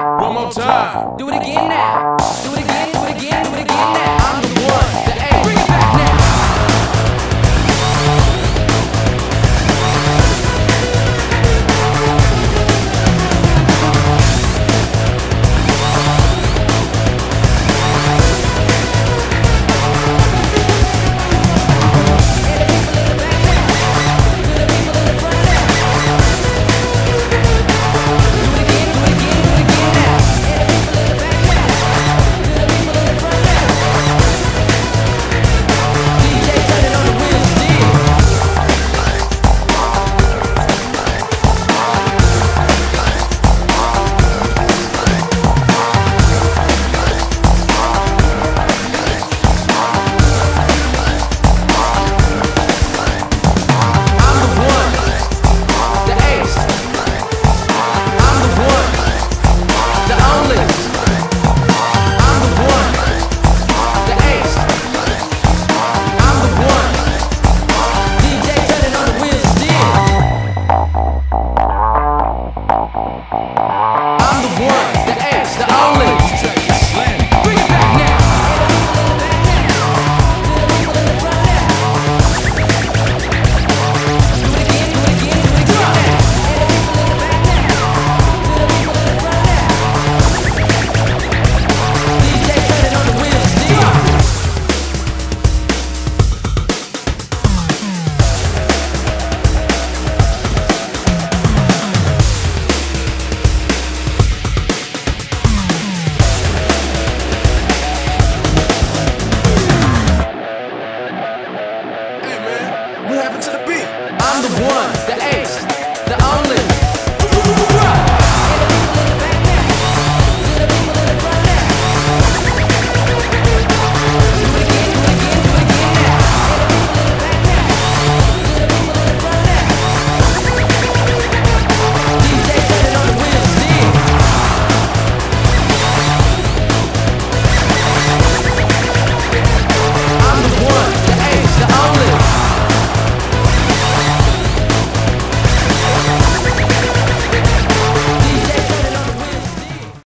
One more time. Do it again now. to the beat? I'm the one, the ace, the only.